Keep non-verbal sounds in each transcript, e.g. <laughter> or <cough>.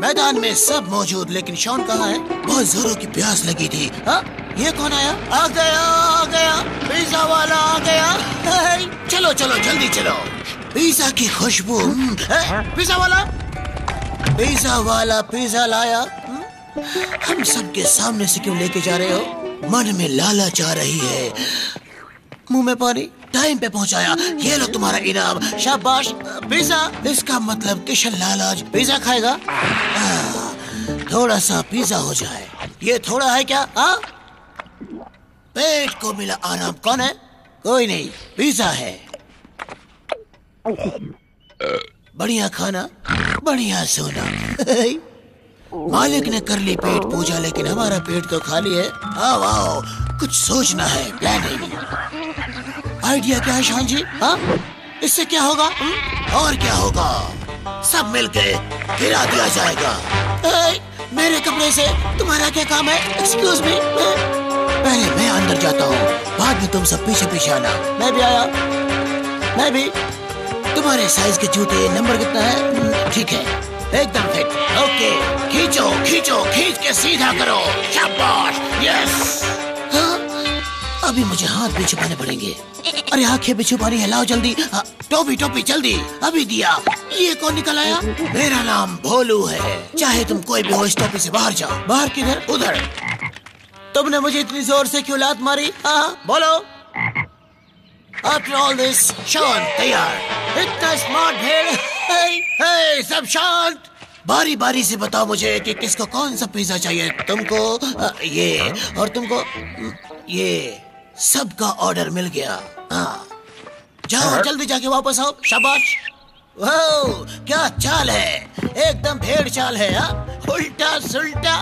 मैदान में सब मौजूद लेकिन शॉन कहाँ है? बहुत जोरों की प्यास लगी थी। हा? ये कौन आया? आ गया आ गया। पिज्जा वाला आ गया। चलो चलो जल्दी चलो। पिज्जा की खुशबू। हम्म, पिज्जा वाला? पिज्जा वाला पिज्जा लाया। हम्म? हम सबके सामने से क्यों लेके जा रहे हो? मन में लालच आ रही है। मुँह में पानी? टाइम पे पहुँचाया। ये लो तुम्हारा इनाम। शाबाश। पिज्जा। इसका मतलब किशन लाल आज पिज्जा खाएगा। थोड़ा सा पिज्जा हो जाए। ये थोड़ा है क्या? आ? पेट को मिला आराम। कौन है? कोई नहीं। पिज्जा है। बढ़िया खाना। बढ़िया सोना। मालिक ने कर ली पेट पूजा, लेकिन हमारा पेट तो खाली है। आओ आओ कुछ सोचना है। प्लानिंग। आइडिया क्या है शान जी हाँ? इससे क्या होगा? हुँ? और क्या होगा? सब मिलके गिरा दिया जाएगा। ए, मेरे कपड़े से तुम्हारा क्या काम है? एक्सक्यूज मी पहले मैं अंदर जाता हूँ। बाद में तुम सब पीछे पीछे आना। मैं भी आया। मैं भी। तुम्हारे साइज़ के जूते नंबर कितना है? ठीक है। एकदम फिट ओके खींचो खींचो खींच के सीधा करो। शाबाश। यस? अभी मुझे हाथ भी छुपाने पड़ेंगे। अरे आँखें भी छुपानी है लाओ जल्दी। टोपी टोपी जल्दी। अभी दिया। ये कौन निकल आया? मेरा नाम भोलू है। चाहे तुम कोई भी हो इस टोपी से बाहर जाओ। बाहर किधर? उधर। तुमने मुझे इतनी ज़ोर से क्यों लात मारी? हाँ बोलो। After all this, शांत तैयार। इतना स्मार्ट भेड़। हे, हे, सब शांत। बारी बारी से बताओ मुझे कि किसको कौन सा पिज्जा चाहिए? तुमको ये और तुमको ये। सबका ऑर्डर मिल गया। हाँ। जाओ जल्दी जाके वापस आओ शाबाश। वाओ क्या चाल है? एकदम भेड़ चाल है हा? उल्टा सुल्टा।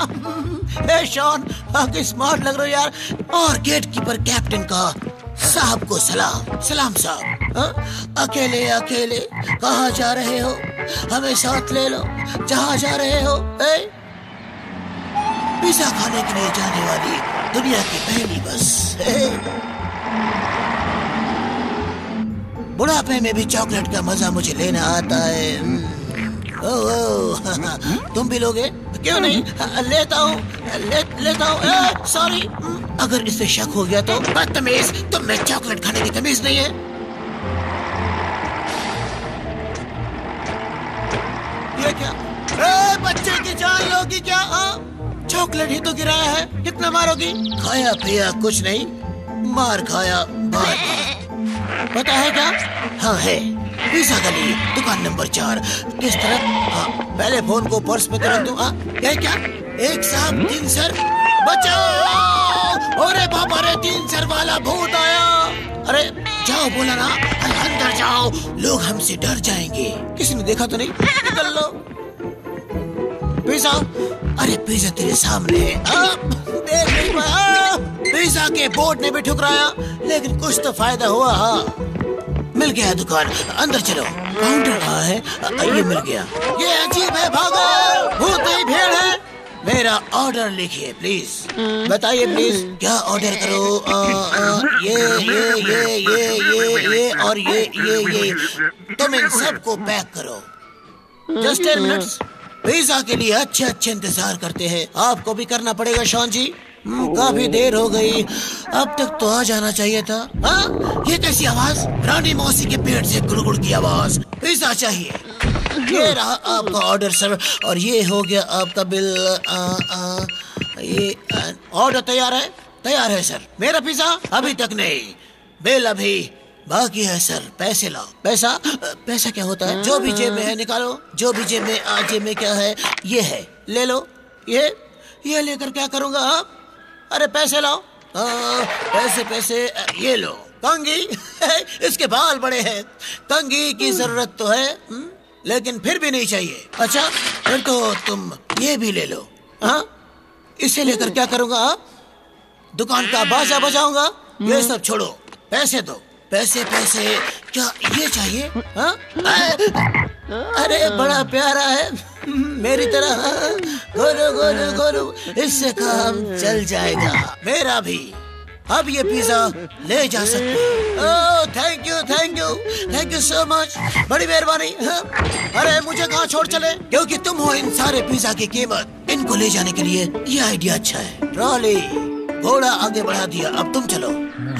<laughs> हे शॉन बाकी स्मार्ट लग रहे हो यार। और गेट कीपर कैप्टन का साहब को सलाम सलाम साहब। हाँ? अकेले अकेले कहाँ जा रहे हो? हमें साथ ले लो जहाँ जा रहे हो ए? पिज्जा खाने के लिए जाने वाली दुनिया की पहली बस? बुढ़ापे में भी चॉकलेट का मज़ा मुझे लेना आता है। ओ, ओ, <laughs> तुम भी लोगे? क्यों नहीं? लेता हूँ ले, लेता हूँ। सॉरी अगर इससे शक हो गया तो बदतमीज। तुम में चॉकलेट खाने की तमीज नहीं है। ये क्या? ए, बच्चे की जान लोगी क्या हाँ? चॉकलेट ही तो गिराया है कितना मारोगी। खाया पिया कुछ नहीं मार खाया बार बार पता है क्या? हाँ है। पिज्जा गली दुकान नंबर चार। किस तरफ़ हाँ पहले फ़ोन को पर्स में तो रख दूँ। हाँ ये क्या? एक साहब तीन सर। बचाओ! अरे बाबा रे तीन सर वाला भूत आया। अरे जाओ बोला ना अंदर जाओ। लोग हमसे डर जाएँगे। किसी ने देखा तो नहीं? निकल लो। पिज्जा? अरे पिज्जा तेरे सामने है। देख नहीं पाया। पिज्जा के बोर्ड ने भी ठुकराया लेकिन कुछ तो फ़ायदा हुआ हाँ। मिल गया दुकान अंदर चलो। काउंटर कहाँ है? ये मिल गया। ये अजीब है भागो। भूत नहीं भेड़ है। मेरा ऑर्डर लिखिए प्लीज़ बताइए प्लीज़ क्या ऑर्डर करो? आ, आ, ये ये ये ये ये ये और ये ये ये। तुम इन सबको पैक करो। जस्ट टेन मिनट्स पिज्जा के लिए अच्छे अच्छे इंतज़ार करते हैं। आपको भी करना पड़ेगा शॉन जी। हम्म, काफ़ी देर हो गई। अब तक तो आ जाना चाहिए था। हाँ? ये कैसी आवाज़? रानी मौसी के पेट से गुड़गुड़ की आवाज़। पिज्जा चाहिए। ये रहा आपका ऑर्डर सर और ये हो गया आपका बिल आ, आ, ये ऑर्डर तैयार है? तैयार है सर मेरा पिज्जा अभी तक नहीं। बिल अभी बाकी है सर पैसे लाओ। पैसा पैसा क्या होता है? जो भी जेब में है निकालो। जो भी जेब में आ जेब में क्या है ये है। ले लो। ये ये लेकर क्या करूँगा आप? अरे पैसे लाओ। आ, पैसे पैसे ये लो। कंगी <laughs> इसके बाल बड़े हैं। कंगी की ज़रूरत तो है हुँ? लेकिन फिर भी नहीं चाहिए। अच्छा फिर तो तुम ये भी ले लो। हाँ इसे लेकर क्या करूँगा आप? दुकान का बाजा बजाऊँगा। ये सब छोड़ो। पैसे दो। पैसे पैसे। क्या ये चाहिए? हाँ? अरे, बड़ा प्यारा है। मेरी तरह गोलू गोलू गोलू, इससे काम चल जाएगा। मेरा भी। अब ये पिज्जा ले जा सकते हो। Thank you thank you thank you so much बड़ी मेहरबानी हाँ? अरे, मुझे कहाँ छोड़ चले? क्योंकि तुम हो इन सारे पिज्जा की कीमत। इनको ले जाने के लिए ये आइडिया अच्छा है। ट्रॉली घोड़ा आगे बढ़ा दिया। अब तुम चलो।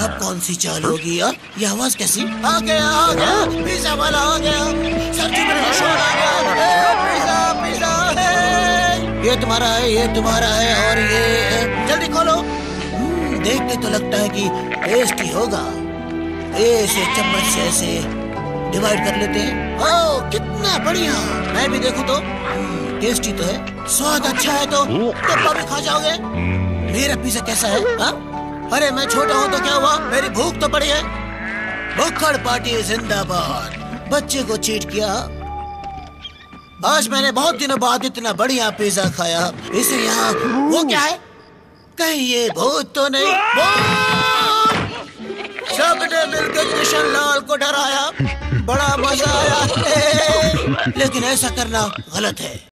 अब कौन सी चाल होगी यार? ये आवाज़ कैसी? आ गया आ गया। पिज्जा वाला आ गया। सब्ज़ी में शोर आ गया। पिज्जा पिज्जा ये तुम्हारा है ये तुम्हारा है और ये जल्दी खोलो। हम्म, देख के तो लगता है कि टेस्टी होगा। ऐसे चम्मच से ऐसे डिवाइड कर लेते हैं। ओ कितना बढ़िया। मैं भी देखूँ तो। हम्म, टेस्टी तो है। स्वाद अच्छा है तो डब्बा भी खा जाओगे। मेरा पिज्जा कैसा है, हा? अरे, मैं छोटा हूँ तो क्या हुआ? मेरी भूख तो बड़ी है। भूखड़ पार्टी जिंदाबाद। बच्चे को चीट किया। आज मैंने बहुत दिनों बाद इतना बढ़िया पिज्जा खाया। इसे यहाँ, वो क्या है? कहीं ये भूत तो नहीं। सबने मिलकर लाल को डराया। बड़ा मज़ा आया। <laughs> लेकिन ऐसा करना गलत है।